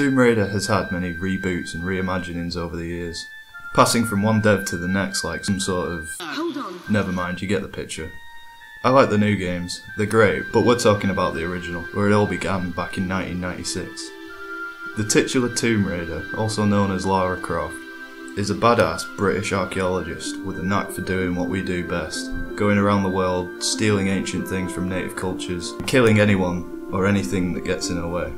Tomb Raider has had many reboots and reimaginings over the years, passing from one dev to the next like some sort of. Hold on. Never mind, you get the picture. I like the new games, they're great, but we're talking about the original, where it all began back in 1996. The titular Tomb Raider, also known as Lara Croft, is a badass British archaeologist with a knack for doing what we do best going around the world, stealing ancient things from native cultures, killing anyone or anything that gets in her way.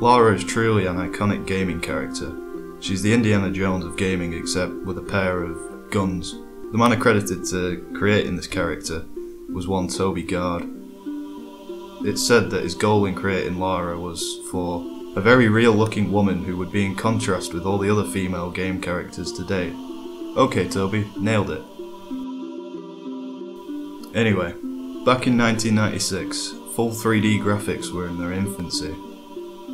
Lara is truly an iconic gaming character. She's the Indiana Jones of gaming, except with a pair of guns. The man accredited to creating this character was one Toby Gard. It's said that his goal in creating Lara was for a very real looking woman who would be in contrast with all the other female game characters to date. Okay, Toby, nailed it. Anyway, back in 1996, full 3D graphics were in their infancy,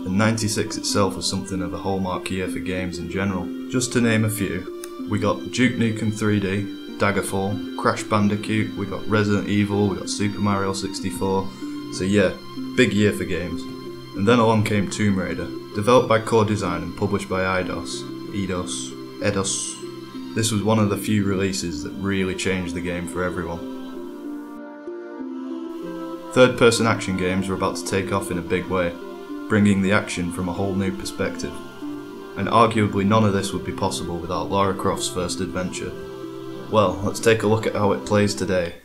and 96 itself was something of a hallmark year for games in general. Just to name a few, we got Duke Nukem 3D, Daggerfall, Crash Bandicoot, we got Resident Evil, we got Super Mario 64, so yeah, big year for games. And then along came Tomb Raider, developed by Core Design and published by Eidos, Eidos, Eidos. This was one of the few releases that really changed the game for everyone. Third person action games were about to take off in a big way, bringing the action from a whole new perspective. And arguably none of this would be possible without Lara Croft's first adventure. Well, let's take a look at how it plays today.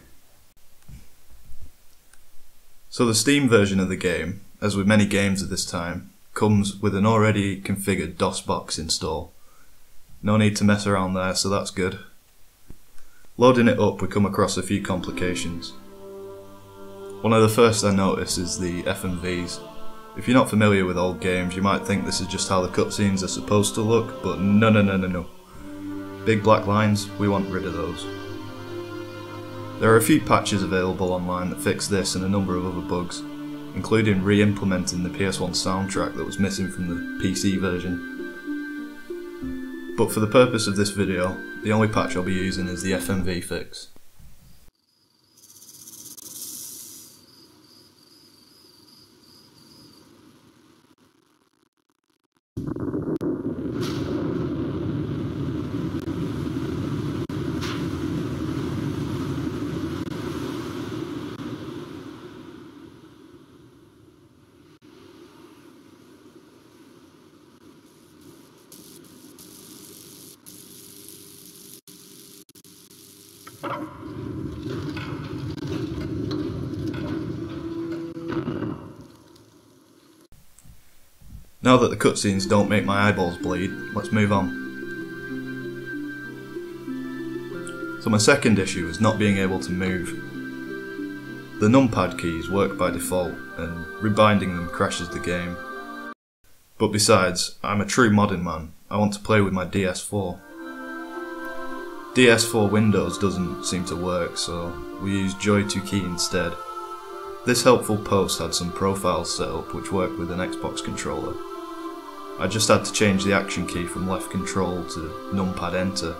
So the Steam version of the game, as with many games at this time, comes with an already configured DOSBox install. No need to mess around there, so that's good. Loading it up we come across a few complications. One of the first I notice is the FMVs. If you're not familiar with old games, you might think this is just how the cutscenes are supposed to look, but no no no no no. Big black lines, we want rid of those. There are a few patches available online that fix this and a number of other bugs, including re-implementing the PS1 soundtrack that was missing from the PC version. But for the purpose of this video, the only patch I'll be using is the FMV fix. Now that the cutscenes don't make my eyeballs bleed, let's move on. So my second issue is not being able to move. The numpad keys work by default, and rebinding them crashes the game. But besides, I'm a true modern man, I want to play with my DS4. DS4 Windows doesn't seem to work, so we use Joy2Key instead. This helpful post had some profiles set up which work with an Xbox controller. I just had to change the action key from left control to numpad enter,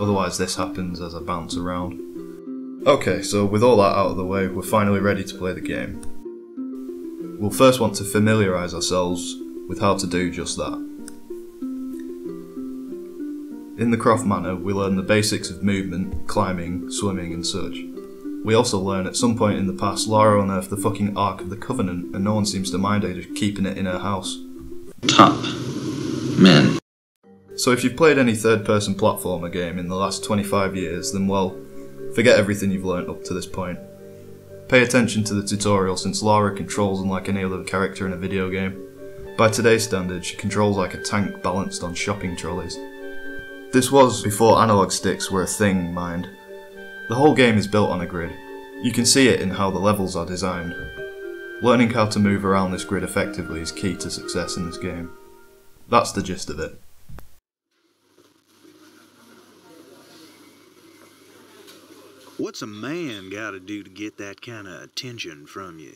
otherwise this happens as I bounce around. Okay, so with all that out of the way, we're finally ready to play the game. We'll first want to familiarise ourselves with how to do just that. In the Croft Manor, we learn the basics of movement, climbing, swimming and such. We also learn at some point in the past Lara unearthed the fucking Ark of the Covenant and no one seems to mind her just keeping it in her house. Top men. So if you've played any third person platformer game in the last 25 years, then well, forget everything you've learnt up to this point. Pay attention to the tutorial since Lara controls unlike any other character in a video game. By today's standards, she controls like a tank balanced on shopping trolleys. This was before analog sticks were a thing, mind. The whole game is built on a grid. You can see it in how the levels are designed. Learning how to move around this grid effectively is key to success in this game. That's the gist of it. What's a man got to do to get that kind of attention from you?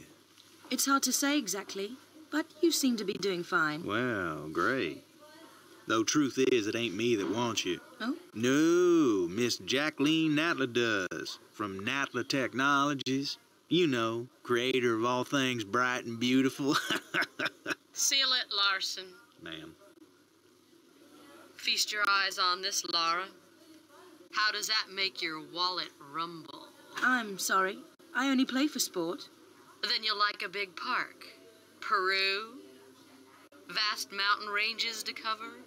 It's hard to say exactly, but you seem to be doing fine. Well, great. Though truth is, it ain't me that wants you. Oh? No, Miss Jacqueline Natla does, from Natla Technologies. You know, creator of all things bright and beautiful. Seal it, Larson. Ma'am. Feast your eyes on this, Lara. How does that make your wallet rumble? I'm sorry. I only play for sport. Then you'll like a big park. Peru. Vast mountain ranges to cover.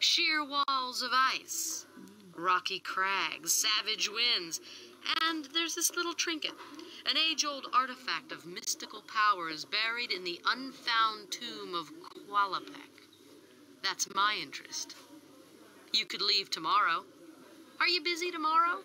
Sheer walls of ice. Rocky crags, savage winds. And there's this little trinket. An age old artifact of mystical power is buried in the unfound tomb of Qualopec. That's my interest. You could leave tomorrow. Are you busy tomorrow?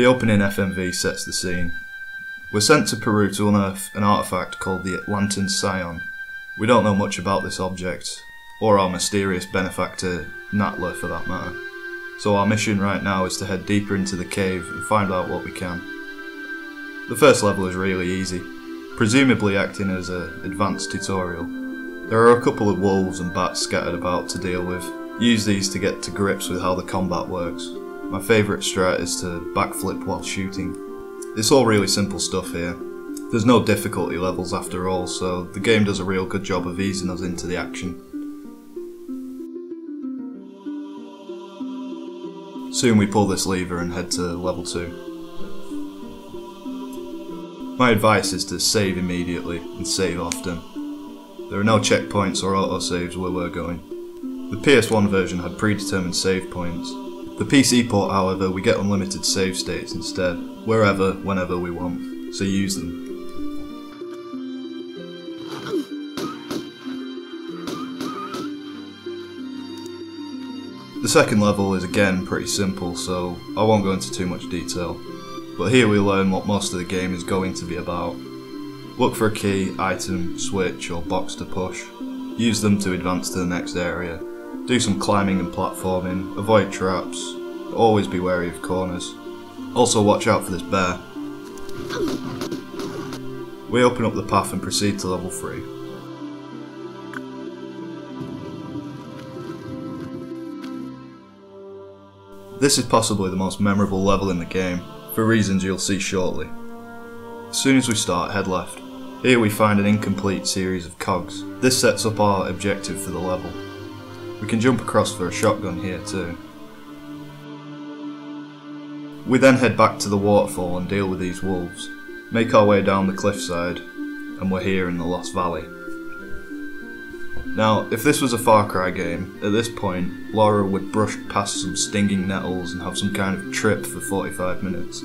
The opening FMV sets the scene. We're sent to Peru to unearth an artifact called the Atlantan Scion. We don't know much about this object, or our mysterious benefactor, Natla for that matter. So our mission right now is to head deeper into the cave and find out what we can. The first level is really easy, presumably acting as an advanced tutorial. There are a couple of wolves and bats scattered about to deal with. Use these to get to grips with how the combat works. My favourite strat is to backflip while shooting. It's all really simple stuff here. There's no difficulty levels after all, so the game does a real good job of easing us into the action. Soon we pull this lever and head to level 2. My advice is to save immediately and save often. There are no checkpoints or autosaves where we're going. The PS1 version had predetermined save points. The PC port, however, we get unlimited save states instead, wherever, whenever we want, so use them. The second level is again pretty simple, so I won't go into too much detail. But here we learn what most of the game is going to be about. Look for a key, item, switch, or box to push. Use them to advance to the next area. Do some climbing and platforming, avoid traps, always be wary of corners. Also watch out for this bear. We open up the path and proceed to level 3. This is possibly the most memorable level in the game, for reasons you'll see shortly. As soon as we start, head left. Here we find an incomplete series of cogs. This sets up our objective for the level. We can jump across for a shotgun here too. We then head back to the waterfall and deal with these wolves. Make our way down the cliffside, and we're here in the Lost Valley. Now, if this was a Far Cry game, at this point, Laura would brush past some stinging nettles and have some kind of trip for 45 minutes.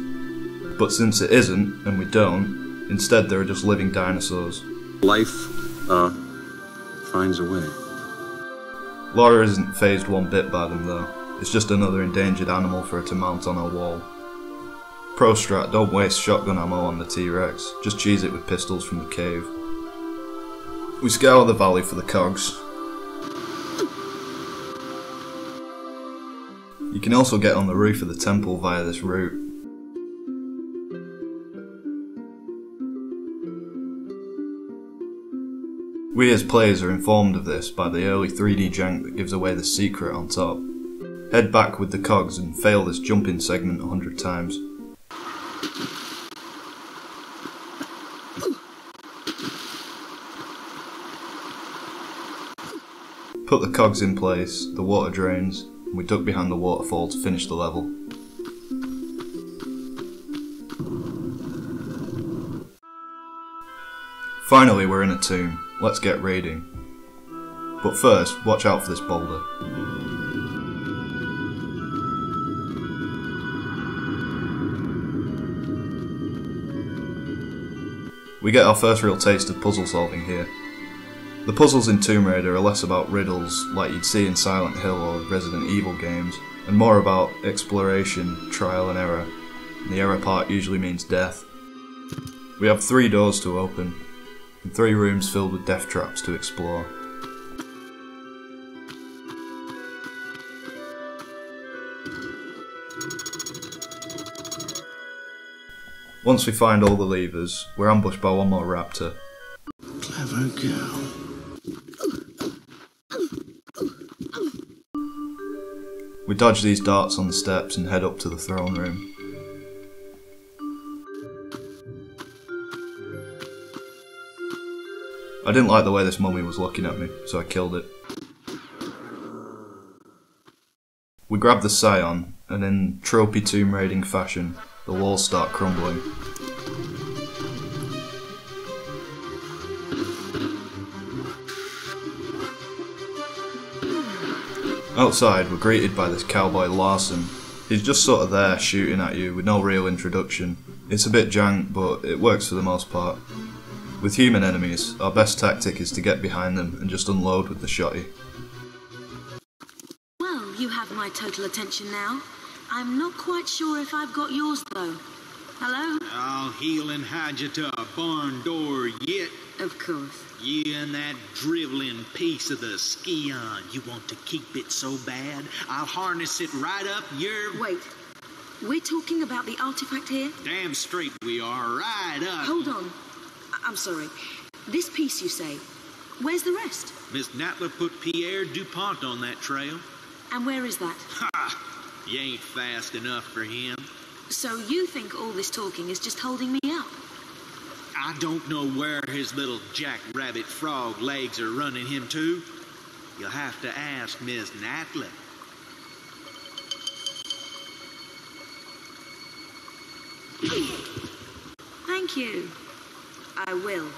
But since it isn't, and we don't, instead there are just living dinosaurs. Life, uh, finds a way. Laura isn't phased one bit by them though. It's just another endangered animal for her to mount on her wall. Pro strat, don't waste shotgun ammo on the T-Rex, just cheese it with pistols from the cave. We scour the valley for the cogs. You can also get on the roof of the temple via this route. We as players are informed of this by the early 3D jank that gives away the secret on top. Head back with the cogs and fail this jumping segment a hundred times. Put the cogs in place, the water drains, and we duck behind the waterfall to finish the level. Finally, we're in a tomb. Let's get raiding. But first, watch out for this boulder. We get our first real taste of puzzle solving here. The puzzles in Tomb Raider are less about riddles like you'd see in Silent Hill or Resident Evil games, and more about exploration, trial and error. And the error part usually means death. We have three doors to open, and three rooms filled with death traps to explore. Once we find all the levers, we're ambushed by one more raptor. Clever girl. We dodge these darts on the steps and head up to the throne room. I didn't like the way this mummy was looking at me, so I killed it. We grab the scion, and in tropey tomb raiding fashion, the walls start crumbling. Outside, we're greeted by this cowboy Larson. He's just sort of there shooting at you with no real introduction. It's a bit jank, but it works for the most part. With human enemies, our best tactic is to get behind them and just unload with the shotty. Well, you have my total attention now. I'm not quite sure if I've got yours, though. Hello? I'll heal and hide you to a barn door yet. Of course. You and that driveling piece of the Scion. You want to keep it so bad, I'll harness it right up your. Wait. We're talking about the artifact here? Damn straight we are, right up. Hold on. I'm sorry. This piece, you say. Where's the rest? Miss Natla put Pierre DuPont on that trail. And where is that? Ha! You ain't fast enough for him. So you think all this talking is just holding me up? I don't know where his little jackrabbit frog legs are running him to. You'll have to ask Miss Natla. Thank you. I will.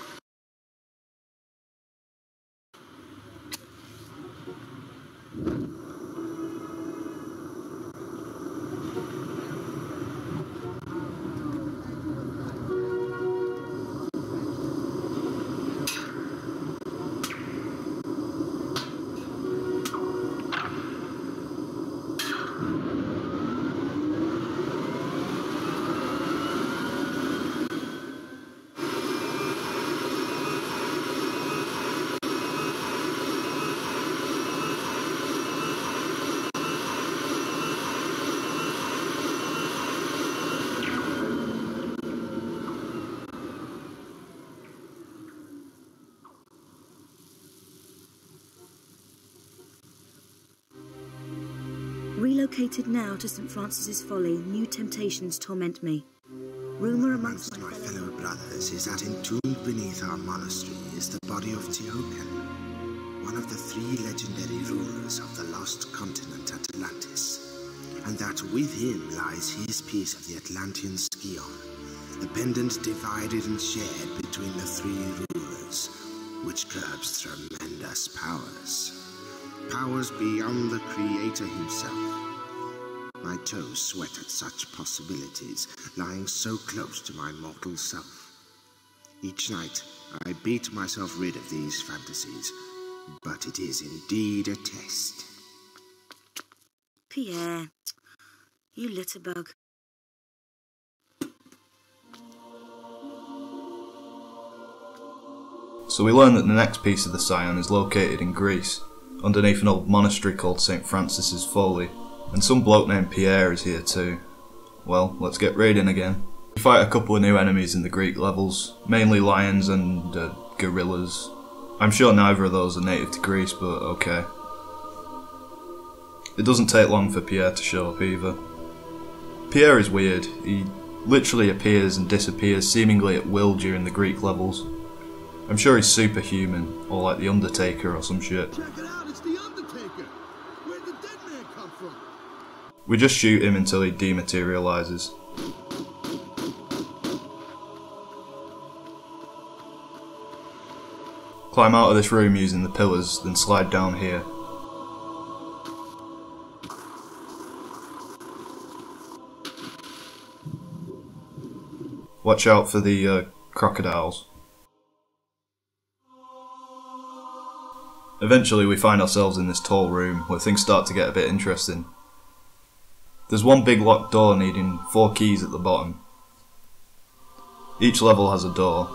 Relocated now to St. Francis's Folly, new temptations torment me. Rumour amongst my my fellow... brothers is that entombed beneath our monastery is the body of Tihocan, one of the three legendary rulers of the lost continent Atlantis, and that with him lies his piece of the Atlantean Scion, the pendant divided and shared between the three rulers, which curbs tremendous powers. Powers beyond the Creator himself. My toes sweat at such possibilities, lying so close to my mortal self. Each night, I beat myself rid of these fantasies, but it is indeed a test. Pierre, you litterbug. So we learn that the next piece of the Scion is located in Greece, underneath an old monastery called St. Francis's Folly, and some bloke named Pierre is here too. Well, let's get raiding again. We fight a couple of new enemies in the Greek levels, mainly lions and uh, gorillas. I'm sure neither of those are native to Greece, but okay. It doesn't take long for Pierre to show up either. Pierre is weird. He literally appears and disappears seemingly at will during the Greek levels. I'm sure he's superhuman, or like the Undertaker or some shit. Check it out, it's the Undertaker. Where'd the dead man come from? We just shoot him until he dematerializes. Climb out of this room using the pillars, then slide down here. Watch out for the uh, crocodiles. Eventually, we find ourselves in this tall room where things start to get a bit interesting. There's one big locked door needing four keys at the bottom. Each level has a door,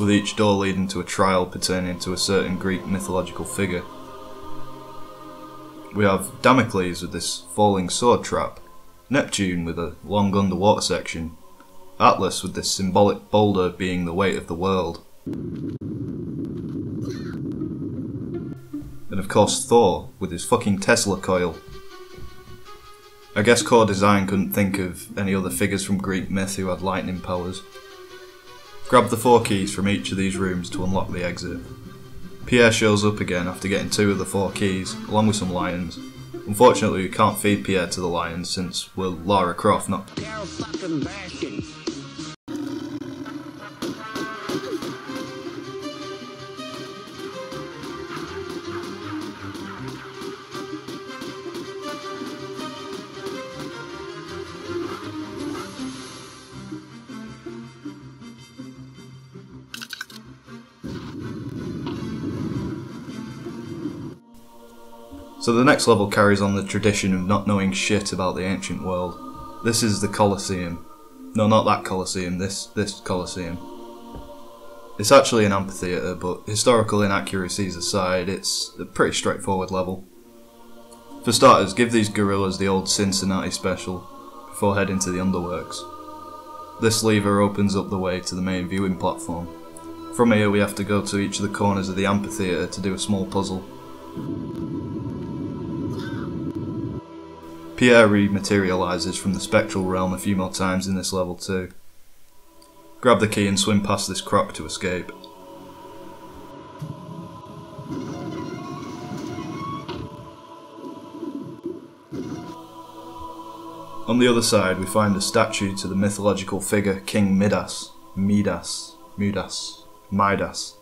with each door leading to a trial pertaining to a certain Greek mythological figure. We have Damocles with this falling sword trap, Neptune with a long underwater section, Atlas with this symbolic boulder being the weight of the world, and of course Thor with his fucking Tesla coil. I guess core design couldn't think of any other figures from Greek myth who had lightning powers. Grab the four keys from each of these rooms to unlock the exit. Pierre shows up again after getting two of the four keys, along with some lions. Unfortunately, we can't feed Pierre to the lions since we're Lara Croft, not. So the next level carries on the tradition of not knowing shit about the ancient world. This is the Colosseum. No, not that Colosseum, this, this Colosseum. It's actually an amphitheatre, but historical inaccuracies aside, it's a pretty straightforward level. For starters, give these gorillas the old Cincinnati special, before heading to the underworks. This lever opens up the way to the main viewing platform. From here we have to go to each of the corners of the amphitheatre to do a small puzzle. Pierre rematerializes from the spectral realm a few more times in this level too. Grab the key and swim past this croc to escape. On the other side, we find a statue to the mythological figure King Midas. Midas. Midas. Midas.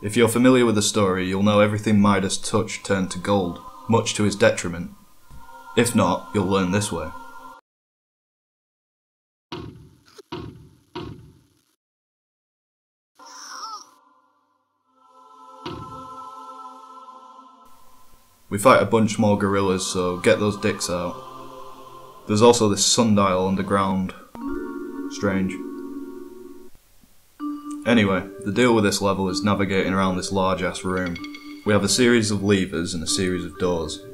If you're familiar with the story, you'll know everything Midas touched turned to gold, much to his detriment. If not, you'll learn this way. We fight a bunch more gorillas, so get those dicks out. There's also this sundial underground. Strange. Anyway, the deal with this level is navigating around this large ass room. We have a series of levers and a series of doors.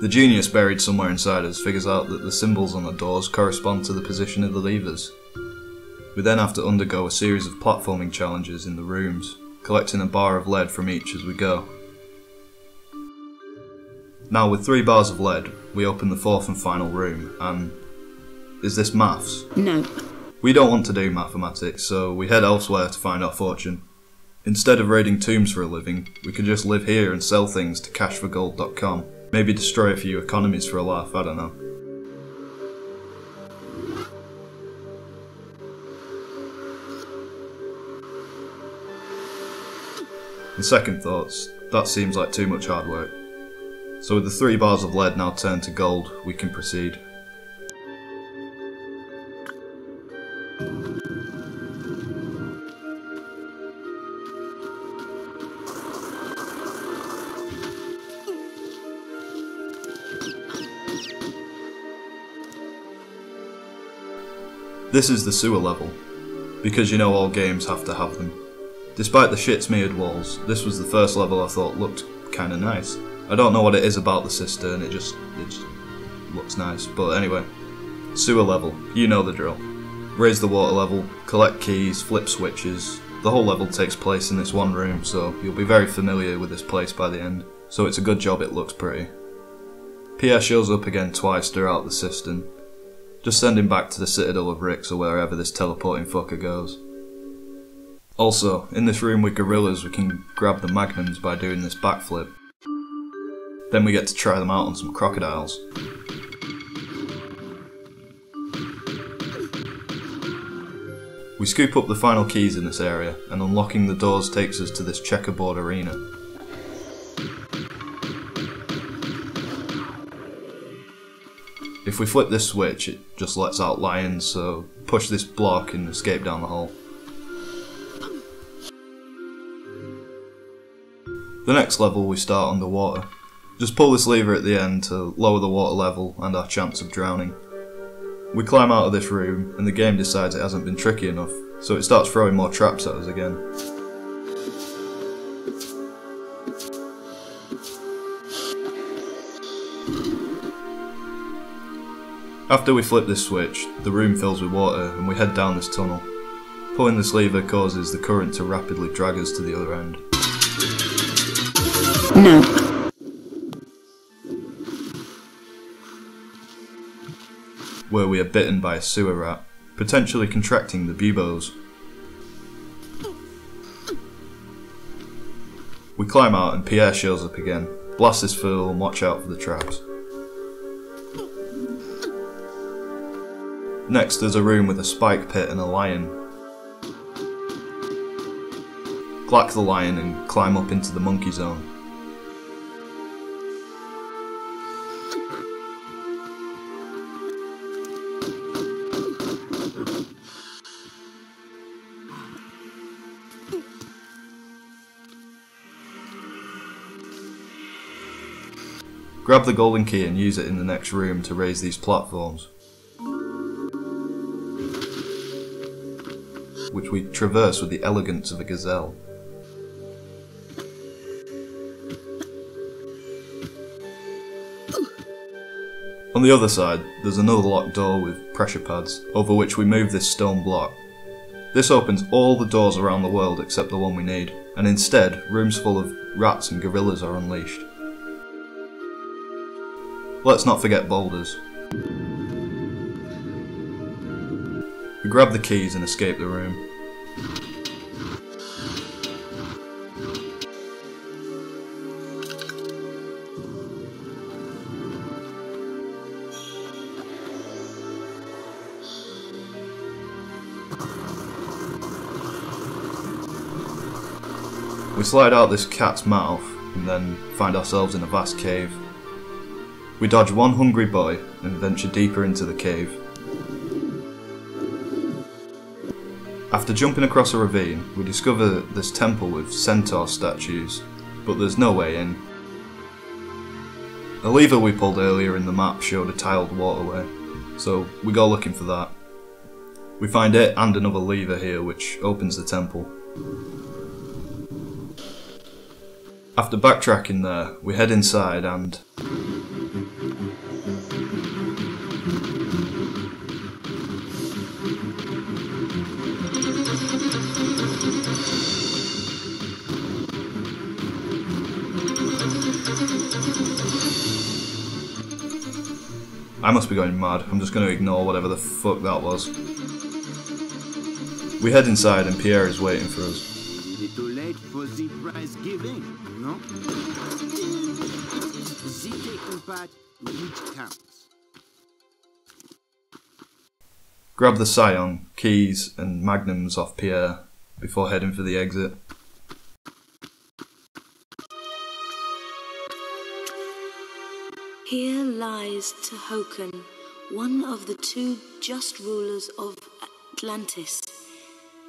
The genius buried somewhere inside us figures out that the symbols on the doors correspond to the position of the levers. We then have to undergo a series of platforming challenges in the rooms, collecting a bar of lead from each as we go. Now, with three bars of lead, we open the fourth and final room, and. Is this maths? No. We don't want to do mathematics, so we head elsewhere to find our fortune. Instead of raiding tombs for a living, we could just live here and sell things to cashforgold.com. Maybe destroy a few economies for a laugh, I don't know. In second thoughts, that seems like too much hard work. So with the three bars of lead now turned to gold, we can proceed. This is the sewer level, because you know all games have to have them. Despite the shit smeared walls, this was the first level I thought looked kinda nice. I don't know what it is about the cistern, it just, it just looks nice. But anyway, sewer level, you know the drill. Raise the water level, collect keys, flip switches, The whole level takes place in this one room, so you'll be very familiar with this place by the end, so it's a good job it looks pretty. Pierre shows up again twice throughout the system, just send him back to the Citadel of Ricks or wherever this teleporting fucker goes. Also, in this room with gorillas we can grab the magnums by doing this backflip. Then we get to try them out on some crocodiles. We scoop up the final keys in this area, and unlocking the doors takes us to this checkerboard arena. If we flip this switch, it just lets out lions, so push this block and escape down the hole. The next level we start underwater. Just pull this lever at the end to lower the water level and our chance of drowning. We climb out of this room and the game decides it hasn't been tricky enough, so it starts throwing more traps at us again. After we flip this switch, the room fills with water and we head down this tunnel. Pulling this lever causes the current to rapidly drag us to the other end. No. where we are bitten by a sewer rat, potentially contracting the buboes. We climb out and Pierre shows up again. Blast this fool and watch out for the traps. Next there's a room with a spike pit and a lion. Clack the lion and climb up into the monkey zone. Grab the golden key and use it in the next room to raise these platforms. Which we traverse with the elegance of a gazelle. On the other side, there's another locked door with pressure pads, over which we move this stone block. This opens all the doors around the world except the one we need, and instead, rooms full of rats and gorillas are unleashed. Let's not forget boulders. Grab the keys and escape the room. We slide out this cat's mouth and then find ourselves in a vast cave. We dodge one hungry boy and venture deeper into the cave. After jumping across a ravine, we discover this temple with centaur statues, but there's no way in. A lever we pulled earlier in the map showed a tiled waterway, so we go looking for that. We find it and another lever here which opens the temple. After backtracking there, we head inside and I must be going mad. I'm just going to ignore whatever the fuck that was. We head inside and Pierre is waiting for us. Little late for the prize giving, no? The taking part which counts. Grab the Scion, keys, and magnums off Pierre before heading for the exit. Here lies Tihocan, one of the two just rulers of Atlantis,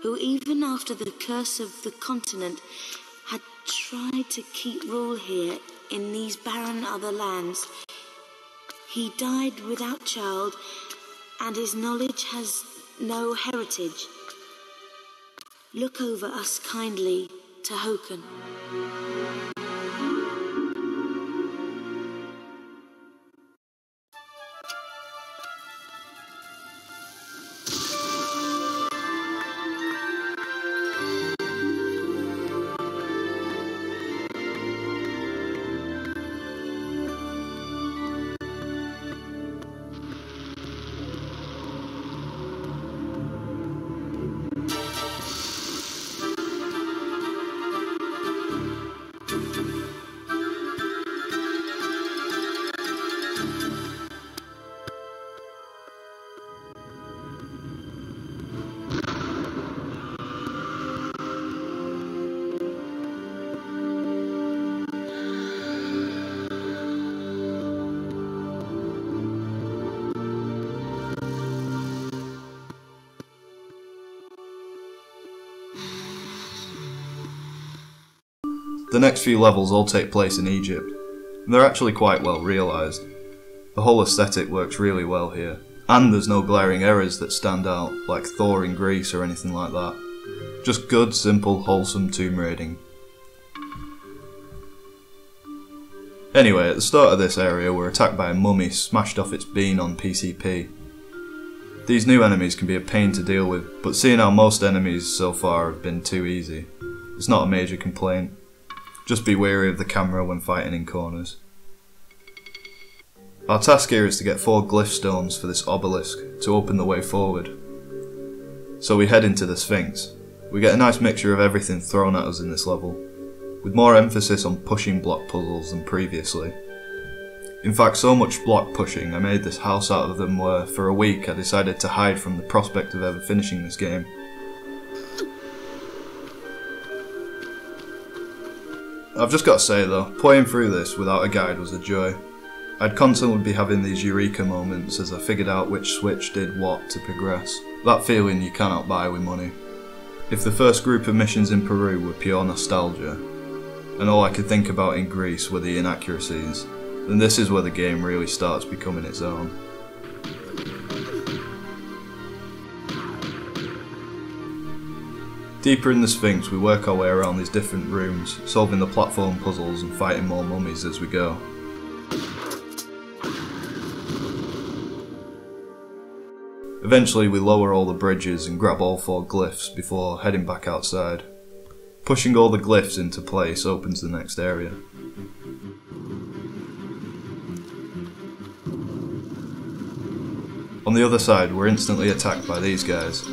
who even after the curse of the continent had tried to keep rule here in these barren other lands. He died without child, and his knowledge has no heritage. Look over us kindly, Tihocan. Next few levels all take place in Egypt, they're actually quite well realised. The whole aesthetic works really well here, and there's no glaring errors that stand out, like Thor in Greece or anything like that. Just good, simple, wholesome tomb raiding. Anyway, at the start of this area, we're attacked by a mummy smashed off its bean on PCP. These new enemies can be a pain to deal with, but seeing how most enemies so far have been too easy, it's not a major complaint. Just be wary of the camera when fighting in corners. Our task here is to get four glyph stones for this obelisk to open the way forward. So we head into the Sphinx. We get a nice mixture of everything thrown at us in this level, with more emphasis on pushing block puzzles than previously. In fact, so much block pushing I made this house out of them where, for a week, I decided to hide from the prospect of ever finishing this game. I've just got to say though, playing through this without a guide was a joy. I'd constantly be having these eureka moments as I figured out which switch did what to progress. That feeling you cannot buy with money. If the first group of missions in Peru were pure nostalgia, and all I could think about in Greece were the inaccuracies, then this is where the game really starts becoming its own. Deeper in the Sphinx, we work our way around these different rooms, solving the platform puzzles and fighting more mummies as we go. Eventually, we lower all the bridges and grab all four glyphs before heading back outside. Pushing all the glyphs into place opens the next area. On the other side, we're instantly attacked by these guys.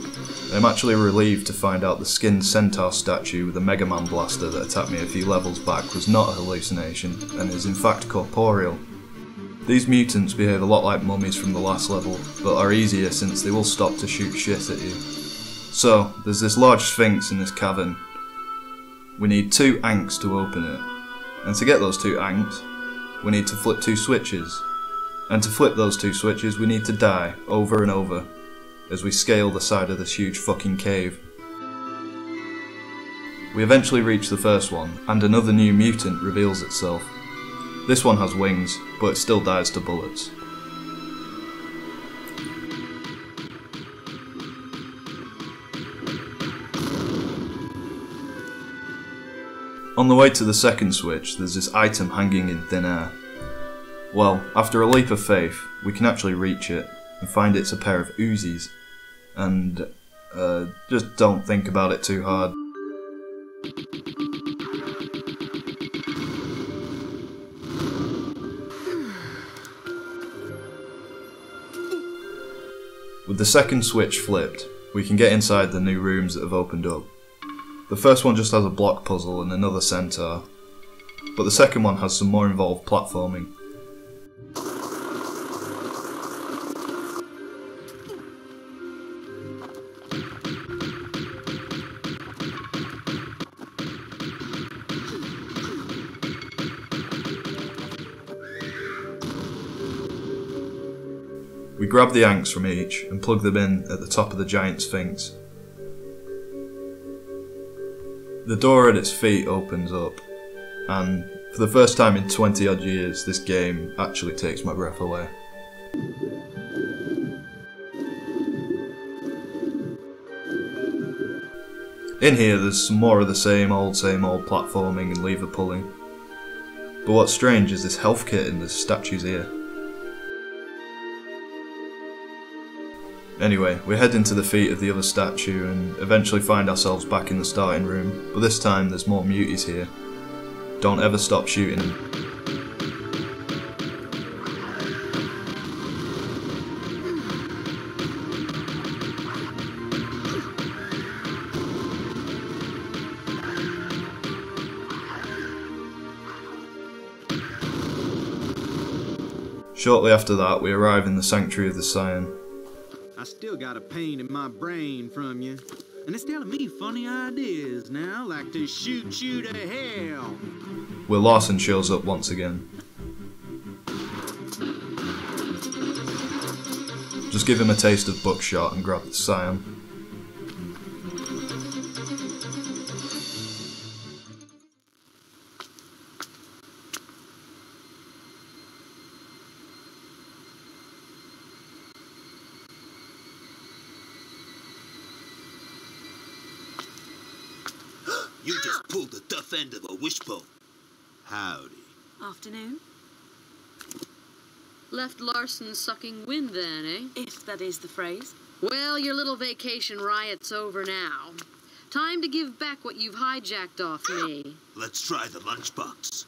I'm actually relieved to find out the skinned centaur statue with the Mega Man blaster that attacked me a few levels back was not a hallucination, and is in fact corporeal. These mutants behave a lot like mummies from the last level, but are easier since they will stop to shoot shit at you. So, there's this large sphinx in this cavern. We need two Ankh to open it, and to get those two Ankh, we need to flip two switches, and to flip those two switches we need to die over and over as we scale the side of this huge fucking cave. We eventually reach the first one, and another new mutant reveals itself. This one has wings, but it still dies to bullets. On the way to the second switch, there's this item hanging in thin air. Well, after a leap of faith, we can actually reach it and find it's a pair of Uzis. And uh, just don't think about it too hard. With the second switch flipped, we can get inside the new rooms that have opened up. The first one just has a block puzzle and another centaur, but the second one has some more involved platforming. Grab the Ankhs from each and plug them in at the top of the giant sphinx. The door at its feet opens up, and for the first time in 20 odd years, this game actually takes my breath away. In here, there's some more of the same old, same old platforming and lever pulling. But what's strange is this health kit in the statue's ear. Anyway, we head into the feet of the other statue and eventually find ourselves back in the starting room, but this time there's more muties here. Don't ever stop shooting. Shortly after that, we arrive in the Sanctuary of the Scion. I still got a pain in my brain from you. And it's telling me funny ideas now, like to shoot you to hell. Where Larson shows up once again. Just give him a taste of buckshot and grab the Scion. Afternoon, Left Larson sucking wind then, eh? if that is the phrase. Well, your little vacation riot's over now. Time to give back what you've hijacked off me. Let's try the lunchbox.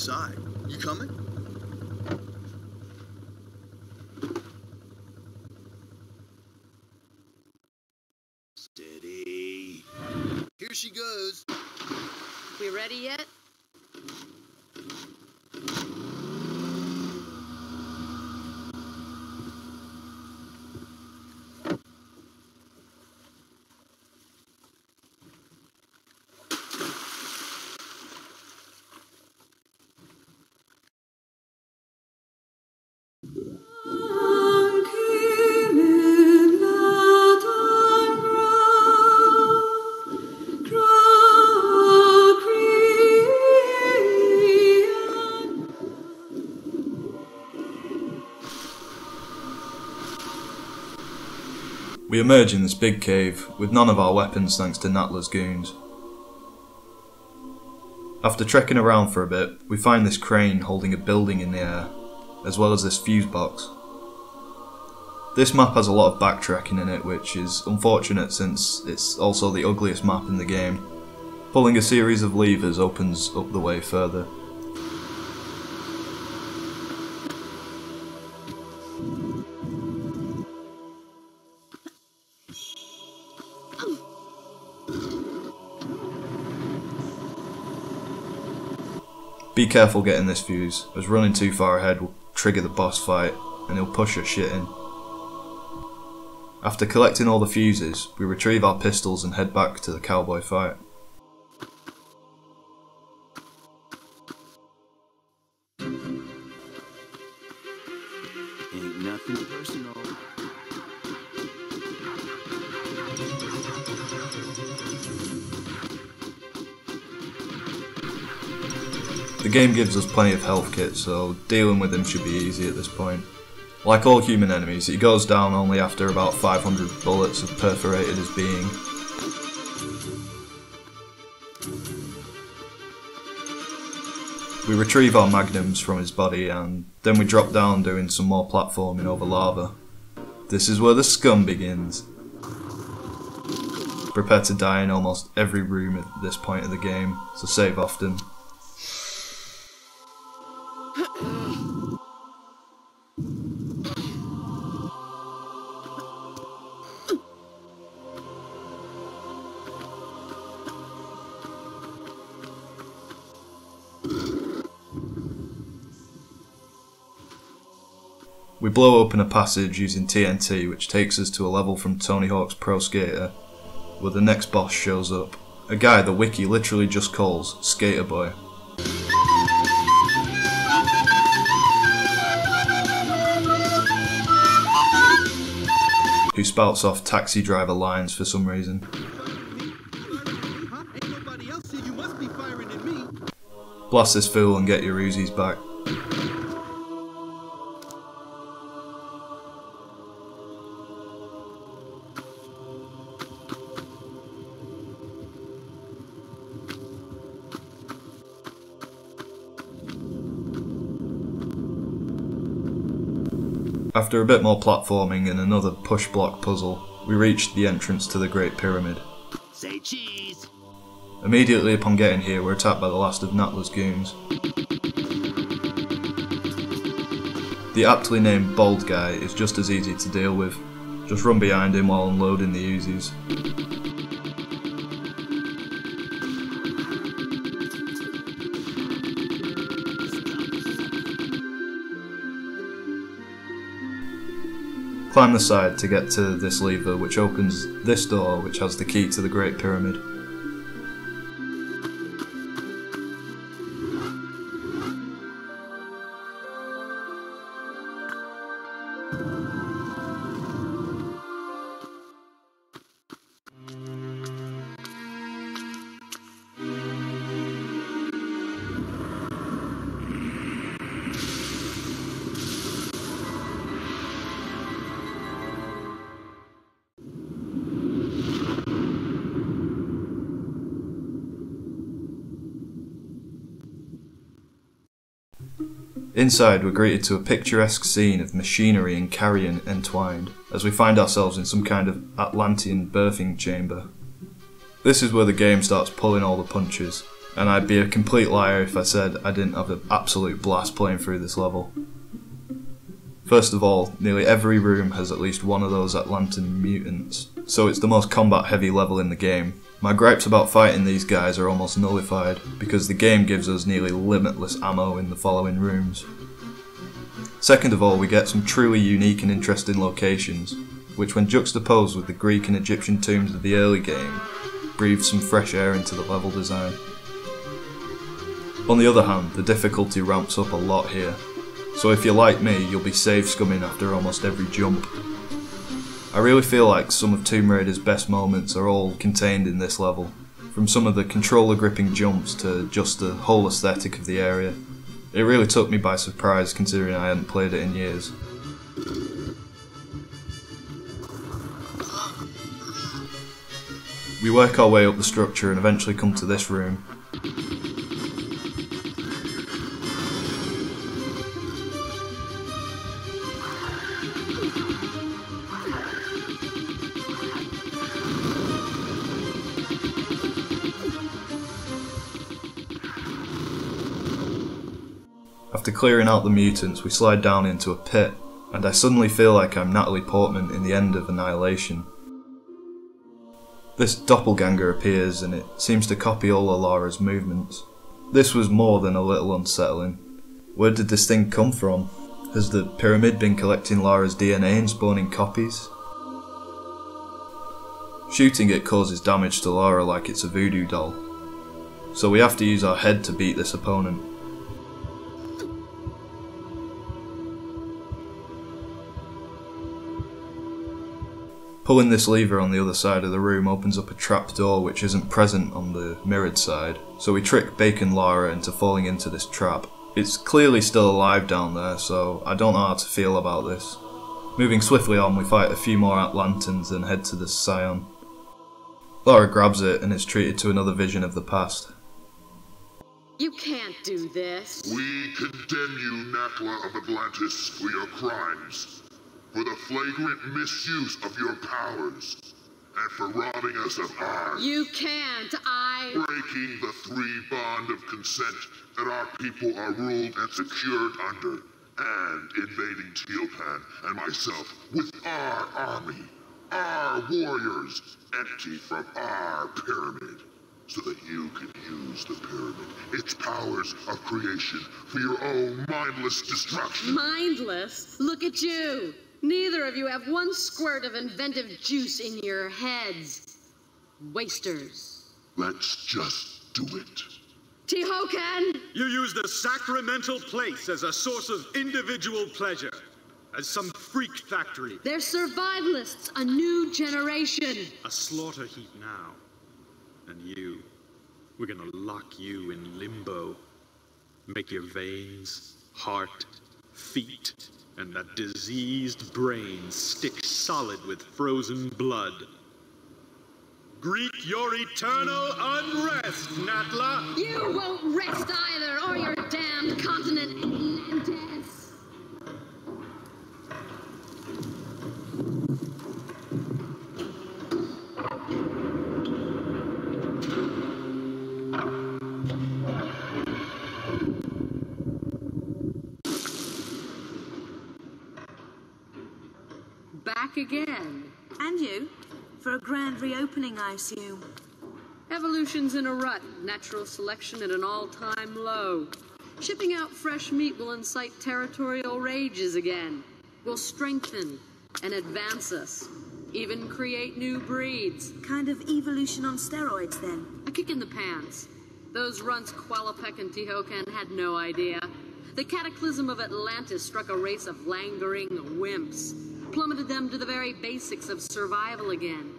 Inside. You coming? Steady. Here she goes. We ready yet? We emerge in this big cave with none of our weapons thanks to Natla's goons. After trekking around for a bit, we find this crane holding a building in the air, as well as this fuse box. This map has a lot of backtracking in it, which is unfortunate since it's also the ugliest map in the game. Pulling a series of levers opens up the way further. Be careful getting this fuse, as running too far ahead will trigger the boss fight and he'll push your shit in. After collecting all the fuses, we retrieve our pistols and head back to the cowboy fight. Game gives us plenty of health kits, so dealing with him should be easy at this point. Like all human enemies, he goes down only after about 500 bullets have perforated his being. We retrieve our magnums from his body and then we drop down doing some more platforming over lava. This is where the scum begins. Prepare to die in almost every room at this point of the game, so save often. We blow open a passage using TNT, which takes us to a level from Tony Hawk's Pro Skater, where the next boss shows up. A guy the wiki literally just calls Skater Boy. Who spouts off taxi driver lines for some reason. Blast this fool and get your Uzis back. After a bit more platforming and another push block puzzle, we reached the entrance to the Great Pyramid. Say cheese. Immediately upon getting here, we're attacked by the last of Natla's goons. The aptly named Bald Guy is just as easy to deal with. Just run behind him while unloading the Uzis. Climb the side to get to this lever which opens this door which has the key to the Great Pyramid. Inside, we're greeted to a picturesque scene of machinery and carrion entwined, as we find ourselves in some kind of Atlantean birthing chamber. This is where the game starts pulling all the punches, and I'd be a complete liar if I said I didn't have an absolute blast playing through this level. First of all, nearly every room has at least one of those Atlantean mutants, so it's the most combat heavy level in the game. My gripes about fighting these guys are almost nullified, because the game gives us nearly limitless ammo in the following rooms. Second of all, we get some truly unique and interesting locations, which when juxtaposed with the Greek and Egyptian tombs of the early game, breathe some fresh air into the level design. On the other hand, the difficulty ramps up a lot here, so if you're like me, you'll be safe scumming after almost every jump. I really feel like some of Tomb Raider's best moments are all contained in this level, from some of the controller gripping jumps to just the whole aesthetic of the area. It really took me by surprise considering I hadn't played it in years. We work our way up the structure and eventually come to this room. Clearing out the mutants, we slide down into a pit, and I suddenly feel like I'm Natalie Portman in the end of Annihilation. This doppelganger appears and it seems to copy all of Lara's movements. This was more than a little unsettling. Where did this thing come from? Has the pyramid been collecting Lara's DNA and spawning copies? Shooting it causes damage to Lara like it's a voodoo doll. So we have to use our head to beat this opponent. Pulling this lever on the other side of the room opens up a trap door which isn't present on the mirrored side, so we trick Bacon Lara into falling into this trap. It's clearly still alive down there, so I don't know how to feel about this. Moving swiftly on, we fight a few more Atlantans and head to the Scion. Lara grabs it and is treated to another vision of the past. You can't do this. We condemn you, Natla of Atlantis, for your crimes, for the flagrant misuse of your powers, and for robbing us of ours. You can't. I. Breaking the three bond of consent that our people are ruled and secured under, and invading Tihocan and myself with our army, our warriors, empty from our pyramid. so that you can use the pyramid, its powers of creation, for your own mindless destruction. Mindless? Look at you. Neither of you have one squirt of inventive juice in your heads. Wasters. Let's just do it. Tihocan! You use the sacramental place as a source of individual pleasure, as some freak factory. They're survivalists, a new generation. A slaughter heap now. And you, we're gonna lock you in limbo. Make your veins, heart, feet, and that diseased brain stick solid with frozen blood. Greet your eternal unrest, Natla! You won't rest either, or your damned continent, Atlantis! Back again. And you? For a grand reopening, I assume. Evolution's in a rut, natural selection at an all time low. Shipping out fresh meat will incite territorial rages again, will strengthen and advance us, even create new breeds. Kind of evolution on steroids, then. A kick in the pants. Those runts Qualopec and Tihocan had no idea. The cataclysm of Atlantis struck a race of languoring wimps, plummeted them to the very basics of survival again.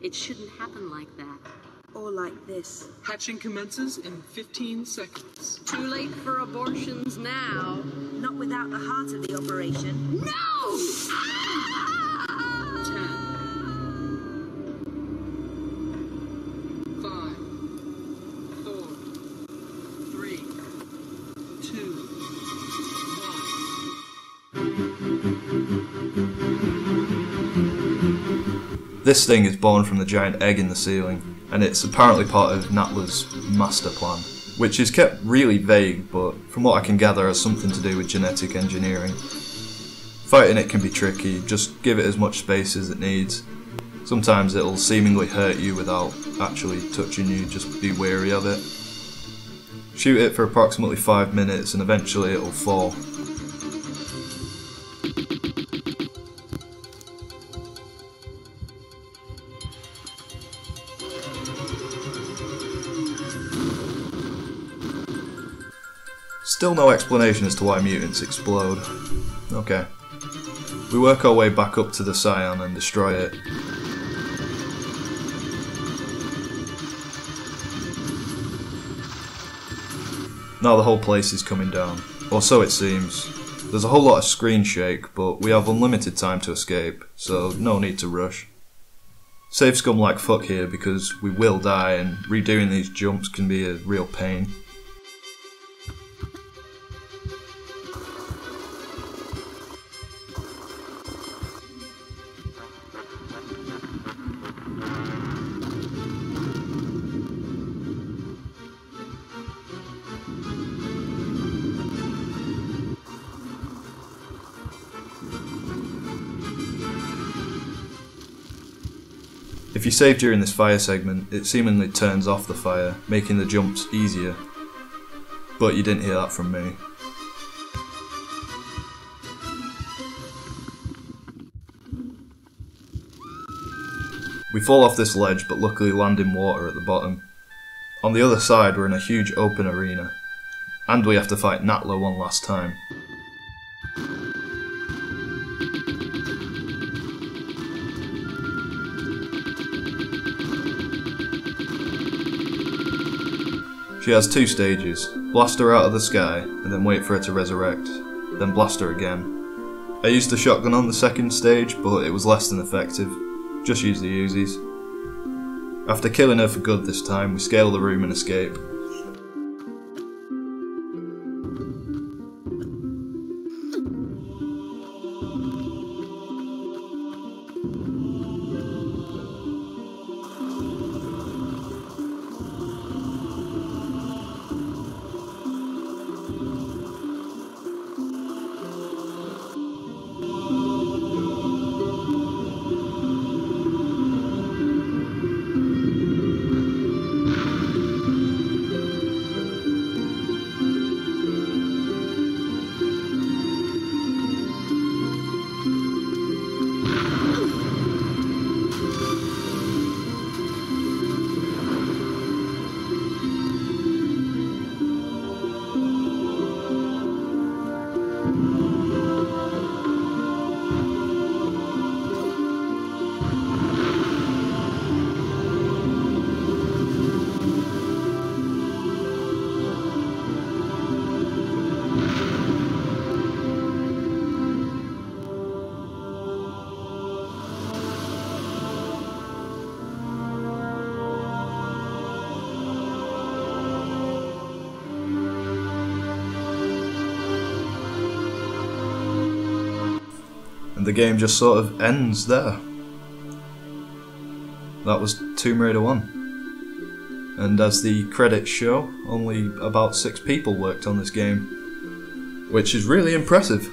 It shouldn't happen like that. Or like this. Hatching commences in 15 seconds. Too late for abortions now. Not without the heart of the operation. No! Ten. This thing is born from the giant egg in the ceiling, and it's apparently part of Natla's master plan, which is kept really vague, but from what I can gather has something to do with genetic engineering. Fighting it can be tricky, just give it as much space as it needs. Sometimes it'll seemingly hurt you without actually touching you, just be wary of it. Shoot it for approximately 5 minutes and eventually it'll fall. Still no explanation as to why mutants explode. Okay. We work our way back up to the Scion and destroy it. Now the whole place is coming down. Or so it seems. There's a whole lot of screen shake, but we have unlimited time to escape, so no need to rush. Save scum like fuck here because we will die and redoing these jumps can be a real pain. If you save during this fire segment, it seemingly turns off the fire, making the jumps easier. But you didn't hear that from me. We fall off this ledge, but luckily land in water at the bottom. On the other side, we're in a huge open arena. And we have to fight Natla one last time. She has two stages blast her out of the sky, and then wait for her to resurrect, then blast her again. I used the shotgun on the second stage, but it was less than effective. Just use the Uzis. After killing her for good this time, we scale the room and escape. The game just sort of ends there. That was Tomb Raider 1. And as the credits show, only about six people worked on this game, which is really impressive.